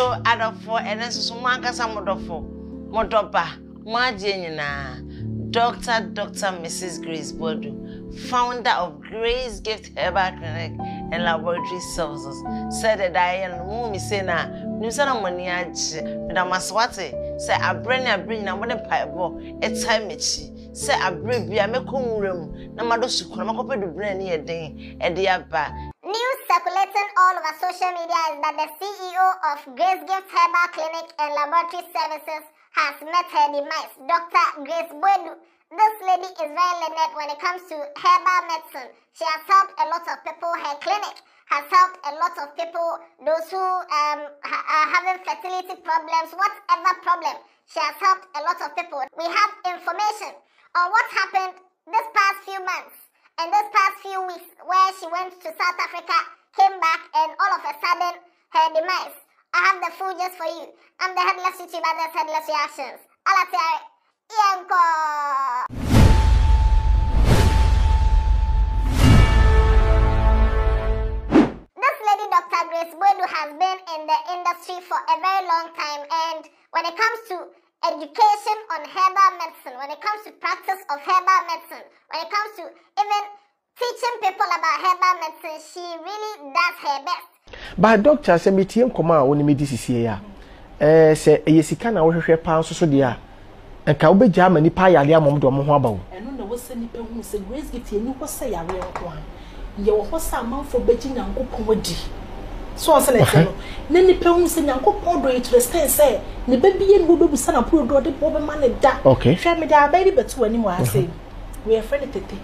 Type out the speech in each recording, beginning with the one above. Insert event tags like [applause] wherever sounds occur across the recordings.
radio adɔfoɔ ɛno nso so mo ankasa mo dɔfo mo dɔba mo agye nyinaa. Dr dr mrs grace bodu founder of grace gift herbal clinic and laboratory services. Sɛde da yɛ no mo mi se na nim sɛ na mo ani agye. Meda mo ase wate sɛ aberɛ ne aberɛ nyinaa mo de mpaebɔ ɛtae m'akyi. Sɛ aberɛ bi a mɛkɔ nwura mu na madɔ sukuu na makɔpɛ dubere ne yɛ den ɛde aba circulating all over social media is that the CEO of Grace Gift Herbal Clinic and Laboratory Services has met her demise, Dr. Grace Boadu. This lady is very learned when it comes to herbal medicine. She has helped a lot of people. Her clinic has helped a lot of people, those who um, are having fertility problems, whatever problem. She has helped a lot of people. We have information on what happened this past few months and this past few weeks where she went to South Africa, came back, and all of a sudden her demise. I have the full just for you. I'm the headless YouTuber, that's headless reactions. Alatiare, lady, Dr. Grace Boadu, has been in the industry for a very long time, and when it comes to education on herbal medicine, when it comes to practice of herbal medicine, when it comes to even teaching people about herbal medicine, she really does her best. ba doctor sɛ metie nkɔmɔ a wɔne medi sisie a ɛɛ sɛ ɛyɛ sika na wohwehwɛ paa nso so deɛ a nka wobɛgya ama nipa ayare ama ɔmo de ɔmo ho aba wo. Ɛno na wɔsɛ nipa hu sɛ grace gift yɛni hɔ sɛ yareɛ nko a yɛwɔ hɔ sɛ amanfoɔ bɛgye nyankopɔn adi. So ɔsɛ na ɛsɛ no [laughs] na nipa hu sɛ nyankopɔn dɔ yɛ to the stand sɛ ne ba bi yɛ ne wɔbɛbusa na poro dɔ ɔde bɔ bɛma ne da. Okay. hwɛ mede abɛɛ de bɛto w'anim wɔ ase wɔyɛfrɛ ne tete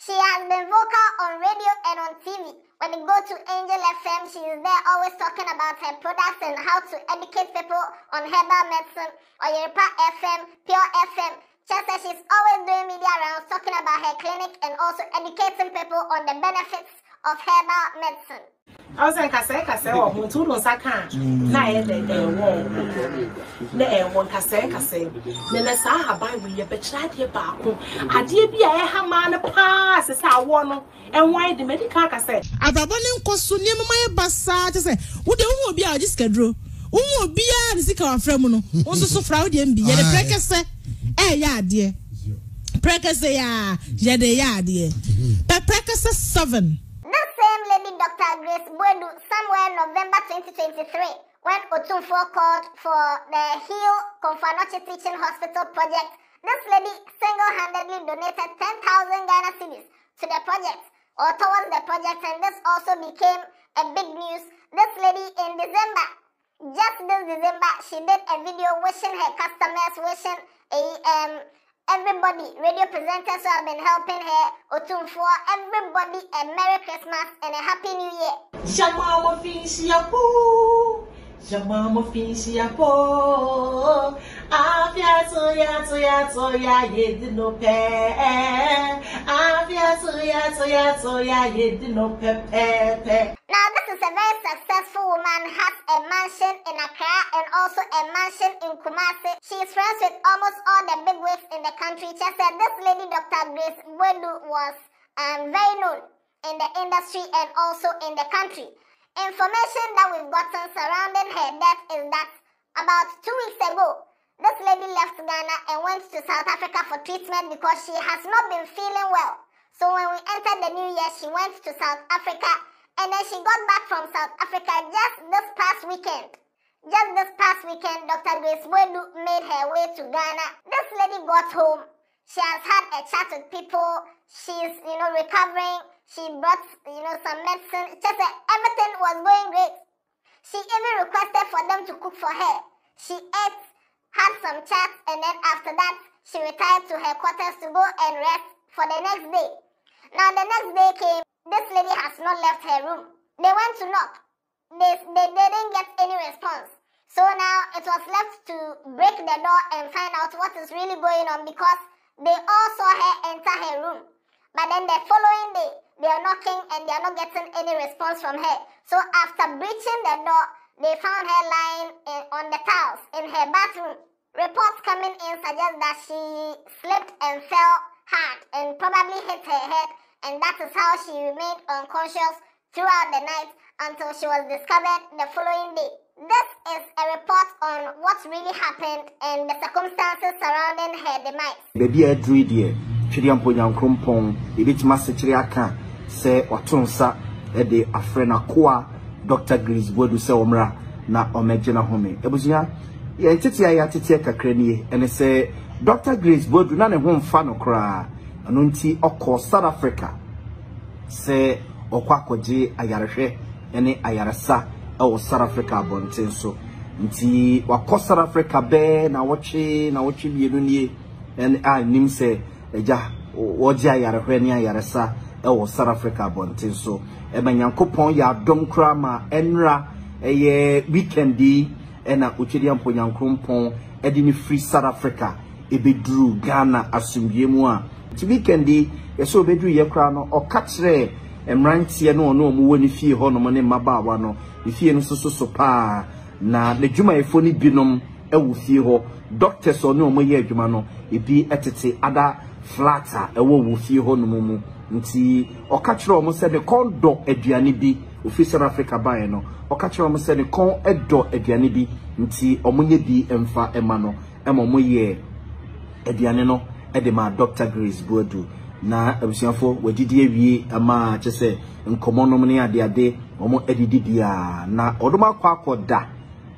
She has been vocal on radio and on TV. When you go to Angel FM, she is there always talking about her products and how to educate people on herbal medicine. Or Yerepa FM, Pure FM. Just as she's always doing media rounds talking about her clinic and also educating people on the benefits of herbal medicine. Ɔsɛ nkasɛɛ kasɛɛ wɔ ho nti wode nsa ka a na ɛyɛ dɛ ɛwɔ na ɛwɔ nkasɛɛ kasɛɛ na na saa ahaban wei yɛbɛkyerɛ adeɛ baako. Adeɛ bi a ɛha maa no paa sɛ sɛ awɔ no ɛwan de medical kasɛɛ abrabɔ ne nkɔ so nneɛma ma yɛ basaa kyɛ sɛ wode wohu obi a ɔgye sika duro. Wohu obiaa ne sika wafrɛ mu no wo nso so fra wodeɛ mbi. Yɛde prɛkɛsɛ ɛyɛ adeɛ. Prɛkɛsɛ yɛ a yɛde yɛ adeɛ. Pɛ prɛkɛsɛ Dr. Grace Boadu, somewhere in November 2023, when Otumfuo called for the Hill Komfo Anokye Teaching Hospital project, this lady single-handedly donated 10,000 Ghana cedis to the project or towards the project, and this also became a big news. This lady in December, just this December, she did a video wishing her customers, wishing a um everybody, radio presenters who have been helping her, Otumfuo, everybody a Merry Christmas and a Happy New Year. Chamama finsiapo, chamama finsiapo. Now, this is a very successful woman, has a mansion in Accra and also a mansion in Kumasi. She is friends with almost all the big wigs in the country. Just said this lady, Dr. Grace Boadu, was um, very known in the industry and also in the country. Information that we've gotten surrounding her death is that about two weeks ago, this lady left Ghana and went to South Africa for treatment because she has not been feeling well. So when we entered the new year, she went to South Africa and then she got back from South Africa just this past weekend. Just this past weekend, Dr. Grace Boadu made her way to Ghana. This lady got home. She has had a chat with people. She's, you know, recovering. She brought, you know, some medicine. Just that everything was going great. She even requested for them to cook for her. She ate, had some chat, and then after that, she retired to her quarters to go and rest for the next day. Now, the next day came. This lady has not left her room. They went to knock. They, they, they didn't get any response. So now it was left to break the door and find out what is really going on because they all saw her enter her room. But then the following day, they are knocking and they are not getting any response from her. So after breaching the door, they found her lying in, on the tiles in her bathroom. Reports coming in suggest that she slipped and fell hard and probably hit her head, and that is how she remained unconscious throughout the night until she was discovered the following day. This is a report on what really happened and the circumstances surrounding her demise. baabi a aduru yi deɛ twɛdeɛ mpo nyankoropɔn yɛbɛtumi asekyere aka sɛ dr. Grace boadu sɛ ɔmmra na ɔmɛgye home. Abusua yɛn tete a yɛateteɛ kakra nie ɛne sɛ dr. Grace boadu na ne ho mfa no koraa. Ɛno nti ɔkɔɔ south africa sɛ ɔkɔ akɔgye ayarehwɛ ne ayaresa ɛwɔ south africa abɔnten so. Nti wakɔ south africa bɛɛ na wɔtwe na wɔtwe mmienu nie ɛne a nim sɛ agya wɔgye ayarehwɛ ne ayaresa ɛwɔ south africa abɔnten so. Ɛma nyankopɔn yɛ adɔm koraa ma ɛnra. Ɛyɛ weekend yi ɛna otwedeɛ mpo nyankopɔn ɛde ne firi south africa ɛbɛduru ghana asomdwie mu a nti weekend yi yɛsɛ ɔbɛduru yɛ koraa no ɔka kyerɛɛ mmeranteɛ no ɔno ɔmo wɔ ne fie hɔnom ne mmabaawa no ne fie no soso so paa na n'adwumayɛfoɔ no binom ɛwɔ fie hɔ. Doctors ɔne ɔmo yɛ adwuma no ebi ɛtete ada flat a ɛwɔ wɔ fie hɔnom mu. Nti ɔka kyerɛ ɔmo sɛ ne kɔn dɔ aduane bi. Ofiri south africa baeɛ no ɔka kyerɛ ɔmo sɛ ne kɔn ɛdɔ aduane bi. Nti ɔmo nyɛ bi ɛmfa ɛma no. Ɛma ɔmo yɛ aduane no ɛde ma dr grace boadu. Na abusuafo wɔdidi awie ama kyɛ sɛ nkɔmmɔ nom ne adeade wɔn adidi biara na ɔdom akɔ akɔda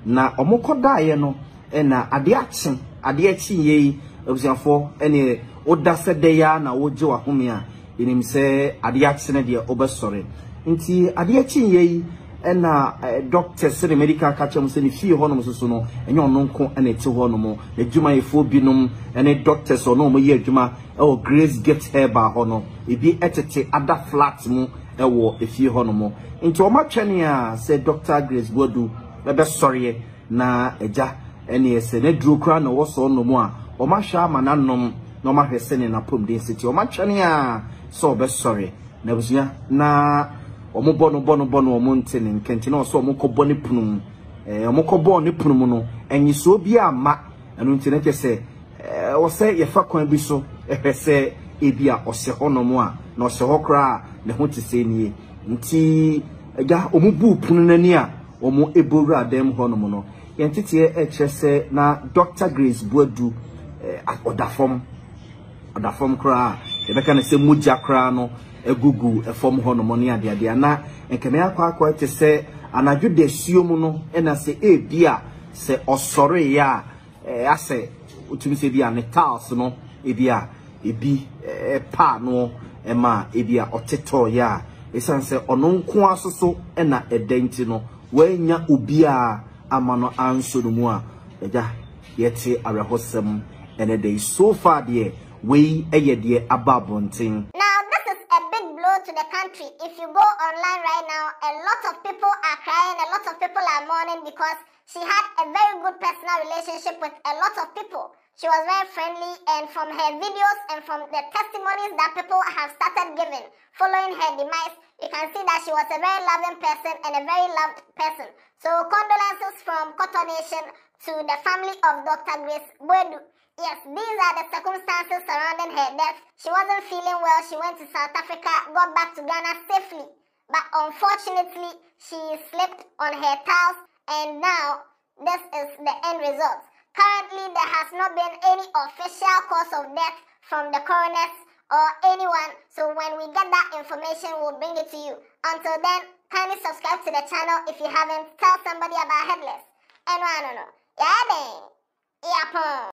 na wɔn kɔdaeɛ no ɛna adeɛ akye adeɛ akye yie yi abusuafo ɛne woda sɛ dɛ ya na wogye wahome a yɛnim sɛ adeɛ akye no deɛ wobɛsɔre nti adeɛ yie yi ɛna ɛɛ doctors ne medical ka kyerɛ mu sɛ ne fie hɔnom soso no ɛnyɛ ɔno nko ɛna ɛte hɔnom n'adwumayɛfoɔ binom ɛne doctors ɔno wɔn yɛ adwuma ɛwɔ grace gift herbal hɔ no. Ebi ɛtete ada flat mu ɛwɔ efie hɔnom nti wɔn atwɛne a sɛ doctor grace boadu ɛbɛsɔreɛ na ɛgya ɛne ɛsɛ ne duro koraa na ɛwɔ so ɔnom a wɔn ahwɛ ama n'anom na wɔn ahwɛ sɛ ne napɔm de nsiti wɔn atwɛne a sɛ ɔbɛsɔre na abusua na wɔn bɔ no bɔ no bɔ no nkɛntɛ na ɔsɛ wɔn kɔ bɔ ne pono mu ɛɛ wɔn kɔ bɔɔ ne pono mu no. Bi ama ɛno nti ne kyɛ sɛ ɛɛ wɔsɛ yɛfa kwan bi so. Ɛhwɛ sɛ ebi a ɔhyɛ hɔnom a. Na ɔhyɛ hɔ koraa ne ho te sɛ nti ɛgya wɔn bu pono n'ani a wɔn ebo wura dan mu no. Yɛn teteɛ ɛkyerɛ sɛ na dr grace buadu ɛɛ ɔda fam ɔda fam koraa yɛbɛka no sɛ mogya koraa no egugu ɛfam hɔnom ne adeadeɛ na nkɛmɛ akɔ akɔ te sɛ anadwo da suo mu no ɛna sɛ ebi a sɛ ɔsɔre yɛ a ɛɛ asɛ otumi sɛ ebi a ne tiles no ebi a ebi ɛɛ paa no ɛma ebi a ɔtetɔ yɛ a esan sɛ ɔno nko asoso ɛna ɛda nti no wɔanya obi ama no anso no mu a ɛgya yɛte awerɛhɔsɛm ɛnɛ dɛ so far deɛ wei ɛyɛ deɛ aba. Now, this is a big blow to the country. If you go online right now, a lot of people are crying, a lot of people are mourning because she had a very good personal relationship with a lot of people. She was very friendly, and from her videos and from the testimonies that people have started giving following her demise, you can see that she was a very loving person and a very loved person. So, condolences from Koto Nation to the family of Dr. Grace Boadu. Yes, these are the circumstances surrounding her death. She wasn't feeling well. She went to South Africa, got back to Ghana safely. But unfortunately, she slipped on her tiles, and now this is the end result. Currently, there has not been any official cause of death from the coroners or anyone. So when we get that information, we'll bring it to you. Until then, kindly subscribe to the channel if you haven't. Tell somebody about Headless. And don't know. Yeah, then. Yeah,